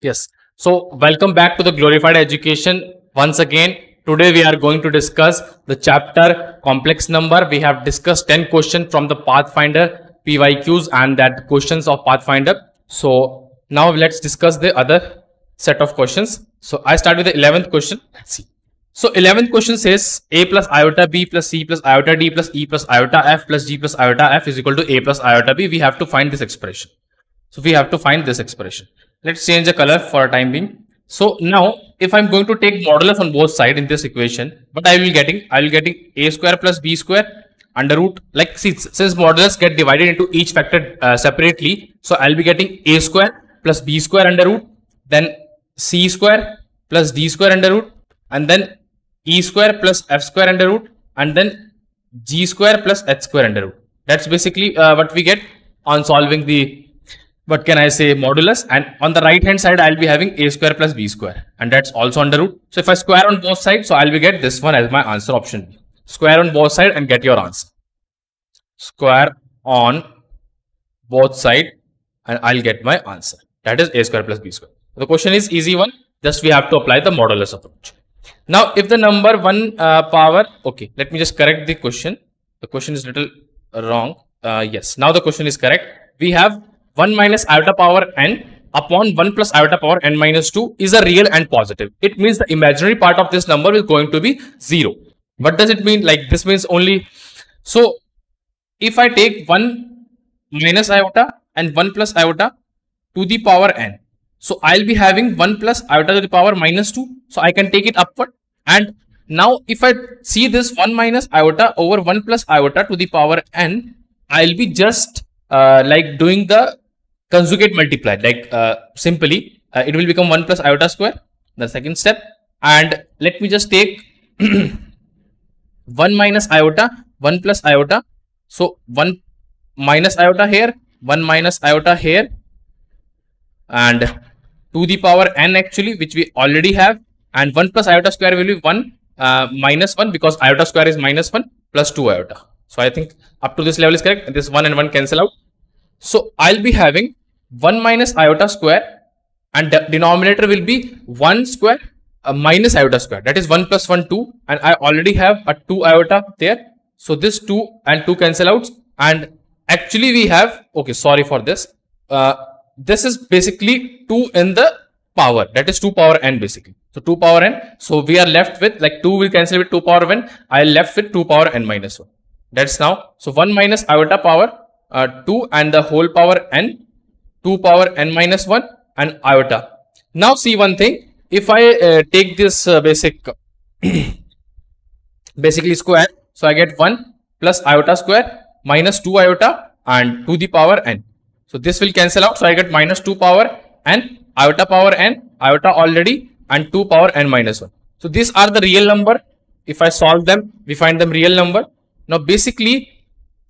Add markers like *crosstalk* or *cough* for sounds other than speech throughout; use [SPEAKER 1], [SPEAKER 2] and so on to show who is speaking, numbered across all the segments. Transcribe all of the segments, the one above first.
[SPEAKER 1] Yes. So welcome back to the glorified education. Once again, today we are going to discuss the chapter complex number. We have discussed 10 questions from the Pathfinder PYQs and that questions of Pathfinder. So now let's discuss the other set of questions. So I start with the 11th question. Let's see. So 11th question says a plus iota b plus c plus iota d plus e plus iota f plus g plus iota f is equal to a plus iota b. We have to find this expression. So we have to find this expression. Let's change the color for a time being. So now if I'm going to take modulus on both sides in this equation, what I will getting, I will getting a square plus b square under root like see, since modulus get divided into each factor uh, separately. So I'll be getting a square plus b square under root, then c square plus d square under root, and then e square plus f square under root and then g square plus h square under root. That's basically uh, what we get on solving the what can I say modulus and on the right hand side I'll be having a square plus b square and that's also under root. So if I square on both sides so I'll be get this one as my answer option Square on both sides and get your answer. Square on both side and I'll get my answer. That is a square plus b square. The question is easy one. Just we have to apply the modulus approach. Now, if the number 1 uh, power, okay, let me just correct the question. The question is little wrong. Uh, yes, now the question is correct. We have 1 minus iota power n upon 1 plus iota power n minus 2 is a real and positive. It means the imaginary part of this number is going to be 0. What does it mean? Like this means only, so if I take 1 minus iota and 1 plus iota to the power n, so I'll be having 1 plus iota to the power minus 2. So I can take it upward. And now if I see this 1 minus iota over 1 plus iota to the power n, I'll be just uh, like doing the conjugate multiply. Like uh, simply, uh, it will become 1 plus iota square. The second step. And let me just take *clears throat* 1 minus iota, 1 plus iota. So 1 minus iota here, 1 minus iota here. And to the power n actually which we already have and 1 plus iota square will be 1 uh, minus 1 because iota square is minus 1 plus 2 iota. So I think up to this level is correct. This 1 and 1 cancel out. So I'll be having 1 minus iota square and the denominator will be 1 square uh, minus iota square. That is 1 plus 1 2 and I already have a 2 iota there. So this 2 and 2 cancel out and actually we have okay sorry for this. Uh, this is basically 2 in the power. That is 2 power n basically. So 2 power n. So we are left with like 2 will cancel with 2 power n i left with 2 power n minus 1 that's now. So 1 minus iota power uh, 2 and the whole power n 2 power n minus 1 and iota now see one thing if i uh, take this uh, basic *coughs* basically square so i get 1 plus iota square minus 2 iota and to the power n so this will cancel out. So I get minus 2 power n, iota power n, iota already and 2 power n minus 1. So these are the real number. If I solve them, we find them real number. Now basically,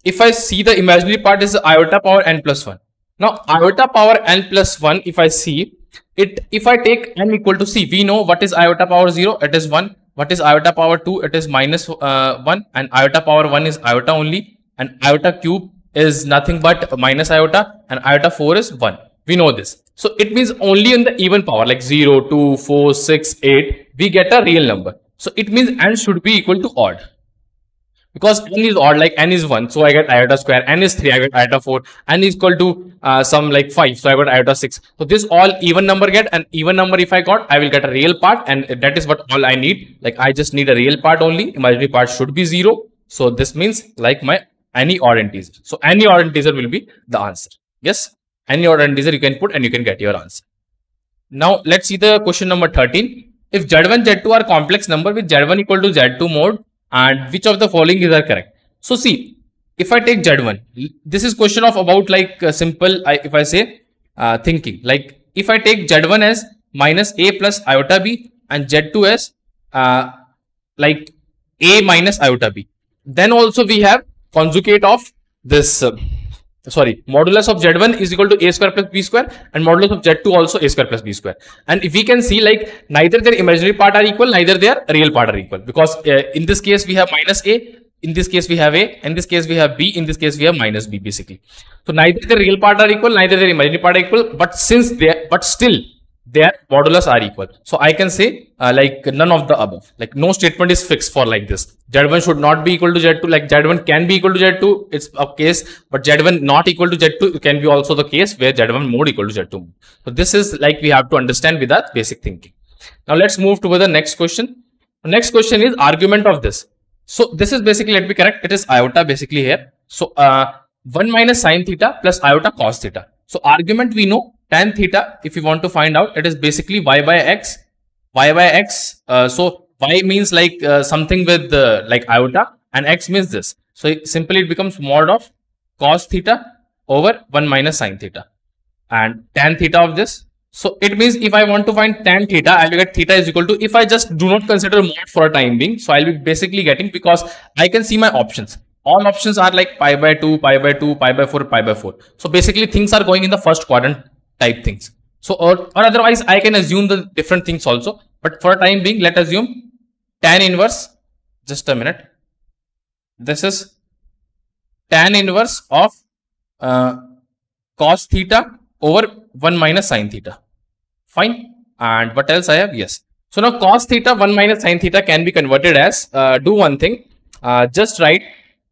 [SPEAKER 1] if I see the imaginary part is iota power n plus 1. Now iota power n plus 1, if I see it, if I take n equal to c, we know what is iota power 0, it is 1. What is iota power 2, it is minus, uh, 1 and iota power 1 is iota only and iota cube is nothing but minus iota and iota 4 is 1. We know this. So it means only in the even power like 0, 2, 4, 6, 8, we get a real number. So it means n should be equal to odd. Because n is odd, like n is 1, so I get iota square, n is 3, I get iota 4, n is equal to uh, some like 5, so I got iota 6. So this all even number get, an even number if I got, I will get a real part and that is what all I need. Like I just need a real part only, imaginary part should be 0. So this means like my any odd integer. So any odd integer will be the answer. Yes, any odd integer you can put and you can get your answer. Now let's see the question number 13. If Z1, Z2 are complex number with Z1 equal to Z2 mod and which of the following is are correct. So see, if I take Z1, this is question of about like uh, simple, if I say uh, thinking, like if I take Z1 as minus A plus iota B and Z2 as uh, like A minus iota B. Then also we have conjugate of this uh, sorry modulus of z1 is equal to a square plus b square and modulus of z2 also a square plus b square. And if we can see like neither their imaginary part are equal neither their real part are equal. Because uh, in this case we have minus a in this case we have a in this case we have b in this case we have minus b basically. So neither the real part are equal neither their imaginary part are equal but since they but still their modulus are equal. So I can say uh, like none of the above. Like no statement is fixed for like this. Z1 should not be equal to Z2. Like Z1 can be equal to Z2. It's a case, but Z1 not equal to Z2 can be also the case where Z1 mode equal to Z2. So this is like we have to understand with that basic thinking. Now let's move to the next question. The next question is argument of this. So this is basically, let me correct, it is iota basically here. So uh, 1 minus sine theta plus iota cos theta. So argument we know tan theta, if you want to find out, it is basically y by x, y by x. Uh, so y means like uh, something with uh, like iota and x means this. So it, simply it becomes mod of cos theta over 1 minus sine theta and tan theta of this. So it means if I want to find tan theta, I'll get theta is equal to, if I just do not consider mod for a time being, so I'll be basically getting because I can see my options all options are like pi by 2, pi by 2, pi by 4, pi by 4. So basically things are going in the first quadrant type things. So, or, or otherwise I can assume the different things also. But for time being, let assume tan inverse, just a minute. This is tan inverse of uh, cos theta over 1 minus sine theta. Fine. And what else I have? Yes. So now cos theta 1 minus sine theta can be converted as, uh, do one thing, uh, just write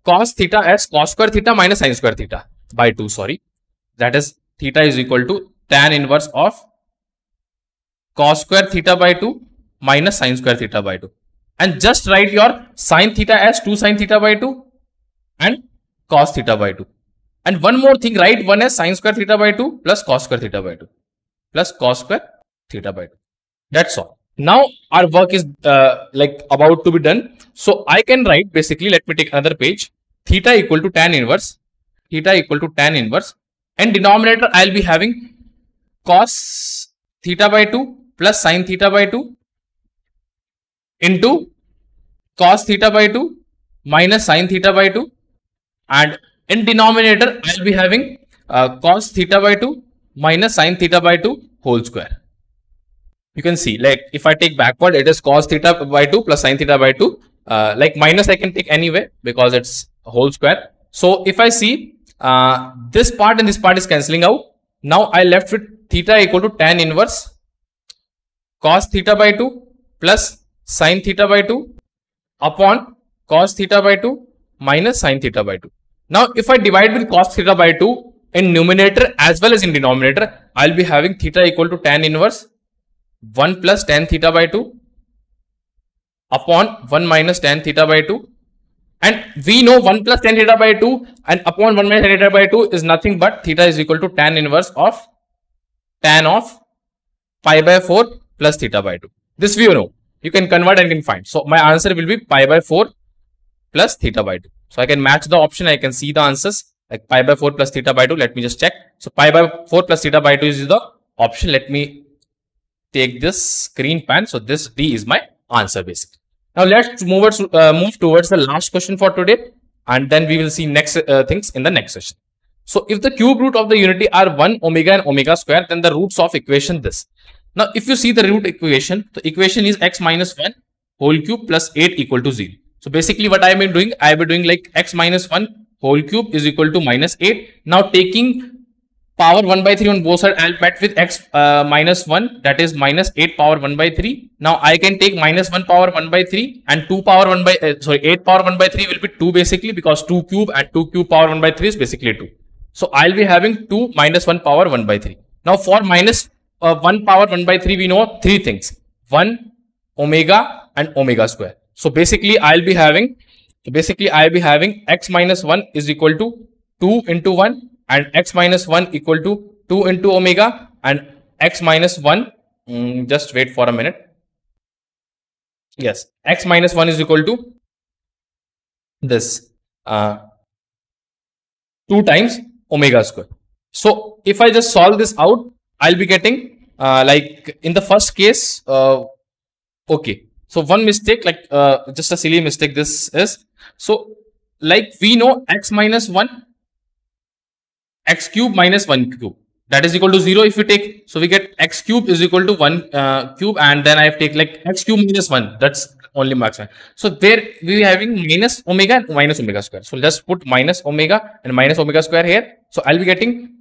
[SPEAKER 1] cos theta as cos square theta minus sine square theta by 2, sorry. That is theta is equal to tan inverse of cos square theta by 2 minus sine square theta by 2 and just write your sine theta as 2 sine theta by 2 and cos theta by 2 and one more thing write one as sine square theta by 2 plus cos square theta by 2 plus cos square theta by 2 that's all. Now our work is uh, like about to be done. So i can write basically let me take another page. Theta equal to tan inverse. Theta equal to tan inverse. And denominator I'll be having cos theta by 2 plus sine theta by 2 into cos theta by 2 minus sine theta by 2 and in denominator I'll be having uh, cos theta by 2 minus sine theta by 2 whole square. You can see like if I take backward it is cos theta by 2 plus sine theta by 2 uh, like minus I can take anyway because it's whole square. So if I see uh, this part and this part is cancelling out. Now I left with theta equal to tan inverse cos theta by 2 plus sin theta by 2 upon cos theta by 2 minus sin theta by 2. Now if I divide with cos theta by 2 in numerator as well as in denominator, I'll be having theta equal to tan inverse 1 plus tan theta by 2 upon 1 minus tan theta by 2 and we know 1 plus tan theta by 2 and upon 1 minus tan theta by 2 is nothing but theta is equal to tan inverse of tan of pi by 4 plus theta by 2. This we know. You can convert and can find. So my answer will be pi by 4 plus theta by 2. So I can match the option. I can see the answers like pi by 4 plus theta by 2. Let me just check. So pi by 4 plus theta by 2 is the option. Let me take this screen pan. So this D is my answer basically. Now let's move, uh, move towards the last question for today and then we will see next uh, things in the next session. So if the cube root of the unity are 1 omega and omega square then the roots of equation this. Now if you see the root equation, the equation is x minus 1 whole cube plus 8 equal to 0. So basically what I been doing, I been doing like x minus 1 whole cube is equal to minus 8. Now taking power 1 by 3 on both sides I'll met with x uh, minus 1 that is minus 8 power 1 by 3 now I can take minus 1 power 1 by 3 and 2 power 1 by uh, sorry 8 power 1 by 3 will be 2 basically because 2 cube and 2 cube power 1 by 3 is basically 2 so I'll be having 2 minus 1 power 1 by 3 now for minus uh, 1 power 1 by 3 we know three things. 1 omega and omega square. So basically I'll be having basically I'll be having x minus 1 is equal to 2 into 1 and x minus 1 equal to 2 into omega and x minus 1 mm, just wait for a minute. Yes x minus 1 is equal to this uh, 2 times omega square. So if i just solve this out i'll be getting uh, like in the first case uh, okay. So one mistake like uh, just a silly mistake this is. So like we know x minus 1 x cube minus 1 cube. That is equal to 0 if we take. So we get x cube is equal to 1 uh, cube and then I have take like x cube minus 1 that's only maximum. So there we are having minus omega and minus omega square. So let's put minus omega and minus omega square here. So I'll be getting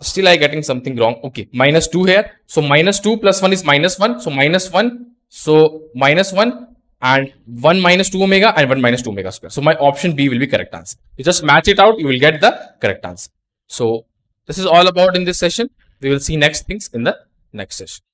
[SPEAKER 1] still I getting something wrong. Okay, minus 2 here. So minus 2 plus 1 is minus 1. So minus 1. So minus 1 and 1 minus 2 omega and 1 minus 2 omega square. So my option B will be correct answer. You just match it out, you will get the correct answer. So this is all about in this session. We will see next things in the next session.